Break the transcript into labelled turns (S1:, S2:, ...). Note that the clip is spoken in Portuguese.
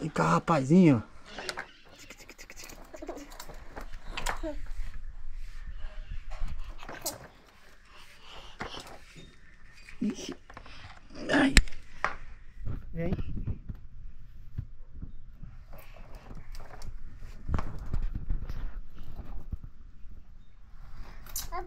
S1: Vem cá, rapazinho. Ai. Vem. Tá